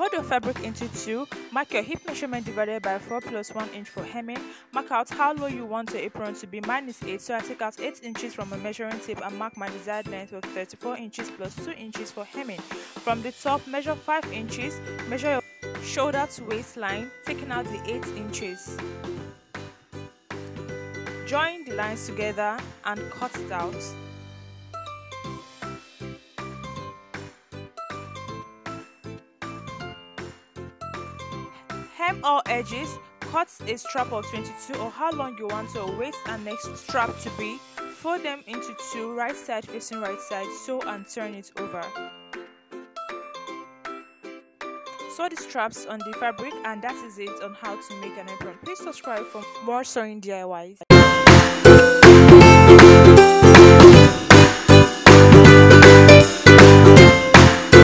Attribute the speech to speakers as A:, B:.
A: Fold your fabric into two. Mark your hip measurement divided by 4 plus 1 inch for hemming. Mark out how low you want your apron to be minus 8. So I take out 8 inches from a measuring tape and mark my desired length of 34 inches plus 2 inches for hemming. From the top, measure 5 inches. Measure your shoulder to waistline, taking out the 8 inches. Join the lines together and cut it out. Hem all edges, cut a strap of 22 or how long you want your waist and neck strap to be. Fold them into two, right side facing right side, sew and turn it over. Sew the straps on the fabric and that is it on how to make an apron. Please subscribe for more sewing DIYs.